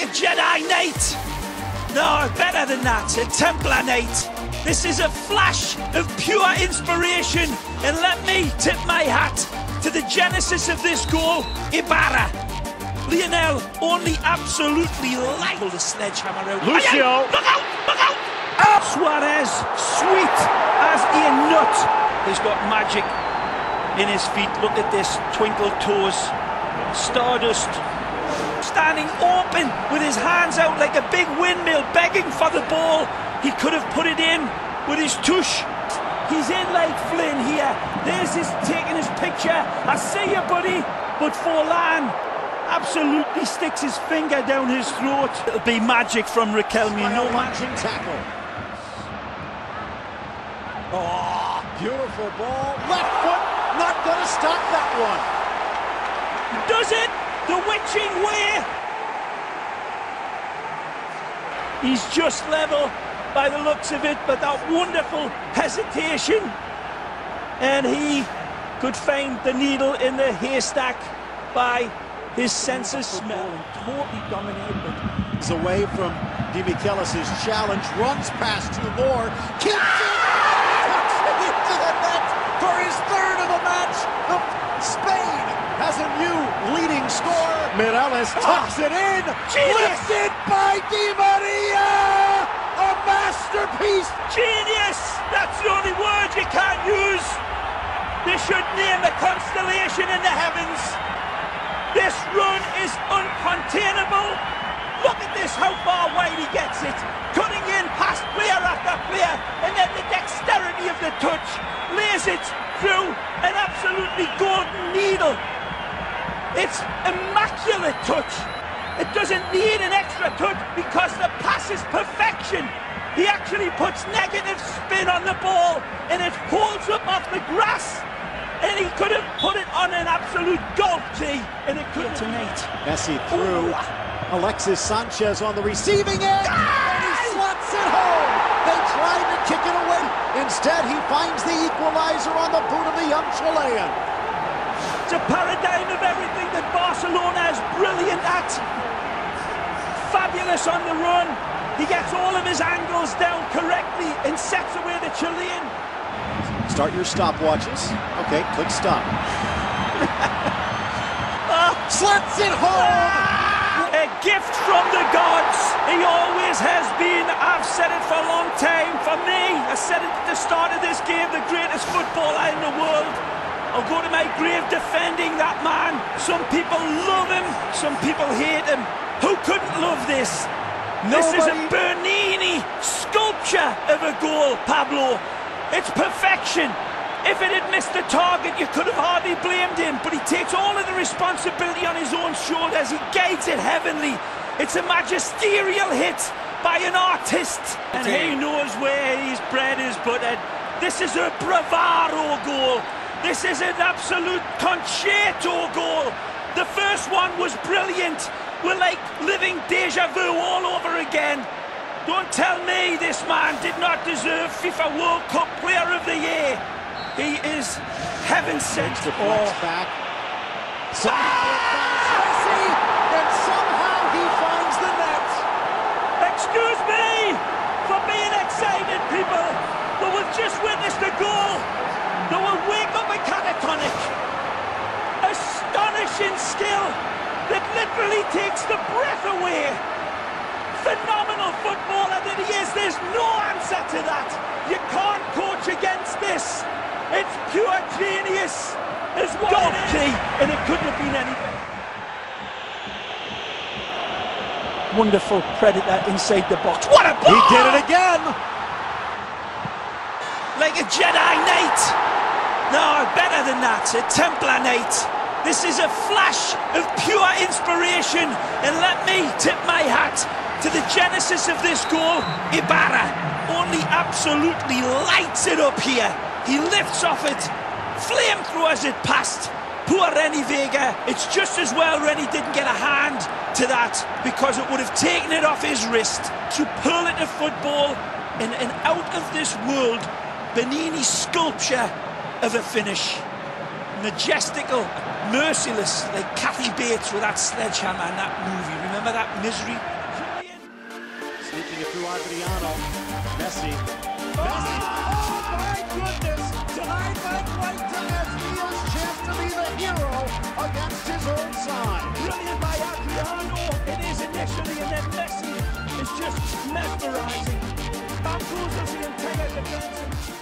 like a Jedi Knight. No, better than that, a Templar Knight. This is a flash of pure inspiration, and let me tip my hat to the genesis of this goal, Ibarra. Lionel only absolutely light the sledgehammer out. Lucio. Aye, look out! Look out! Oh. Suarez, sweet as a nut. He's got magic in his feet. Look at this twinkle toes, stardust, standing open with his hands out like a big windmill, begging for the ball. He could have put it in with his tush. He's in like Flynn here. There's his taking his picture. I see you, buddy. But Forlan absolutely sticks his finger down his throat. It'll be magic from Riquelme. No punching tackle. Oh, beautiful ball. Left foot, not going to stop that one. Does it? The witching way. He's just level by the looks of it, but that wonderful hesitation. And he could find the needle in the haystack by his sense of smell totally dominated. He's away from Demichelis' challenge, runs past two more, keeps it, tucks it into the net for his third of the match. Spain has a new leading Mireles tucks it in, Genius! lifted by Di Maria! A masterpiece! Genius! That's the only word you can't use. They should name a constellation in the heavens. This run is uncontainable. Look at this, how far wide he gets it. Cutting in past player after player, and then the dexterity of the touch lays it through an absolutely golden needle. It's immaculate touch. It doesn't need an extra touch because the pass is perfection. He actually puts negative spin on the ball and it holds up off the grass. And he could have put it on an absolute golf tee and it could have tonight. Messi through. Alexis Sanchez on the receiving end. And he slots it home. They tried to kick it away. Instead, he finds the equalizer on the boot of the young Chilean. It's a paradigm of everything that Barcelona is brilliant at. Fabulous on the run. He gets all of his angles down correctly and sets away the Chilean. Start your stopwatches. Okay, click stop. Ah, Slits it home. A gift from the gods. He always has been. I've said it for a long time. For me, I said it at the start of this game, the greatest footballer in the world. I'll go to my grave defending that man. Some people love him, some people hate him. Who couldn't love this? This is a Bernini sculpture of a goal, Pablo. It's perfection. If it had missed the target, you could have hardly blamed him, but he takes all of the responsibility on his own shoulders. He guides it heavenly. It's a magisterial hit by an artist, and he knows where his bread is buttered. This is a bravado goal. This is an absolute concerto goal. The first one was brilliant. We're like living deja vu all over again. Don't tell me this man did not deserve FIFA World Cup Player of the Year. He is heaven sent. To flex oh. back. Somehow it Messi, and somehow he finds the net. Excuse me for being excited, people, but we've just witnessed a goal that will wake up a catatonic. Astonishing skill that literally takes the breath away. Phenomenal footballer that he is. There's no answer to that. You can't coach against this. It's pure genius. It's what it is. and it couldn't have been any. Wonderful predator inside the box. What a ball! He did it again. like a Jedi Knight. No, better than that, a Templar Knight. This is a flash of pure inspiration, and let me tip my hat to the genesis of this goal. Ibarra only absolutely lights it up here. He lifts off it, flamethrowers it past. Poor Renny Vega. It's just as well Renny didn't get a hand to that because it would have taken it off his wrist. to pull it Superlative football and an out of this world Bernini sculpture of a finish. Majestical, merciless, like Kathy Bates with that sledgehammer and that movie. Remember? Remember that misery? Sneaking it through Adriano. Messi. Oh, Messi. Oh, my goodness! Denied back right to Messi. His chance to be the hero against his own side. Brilliant by Adriano. It is initially, and then Messi is just mesmerising. Bamboozles the entire defence.